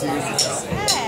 Christmas.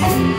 wiping those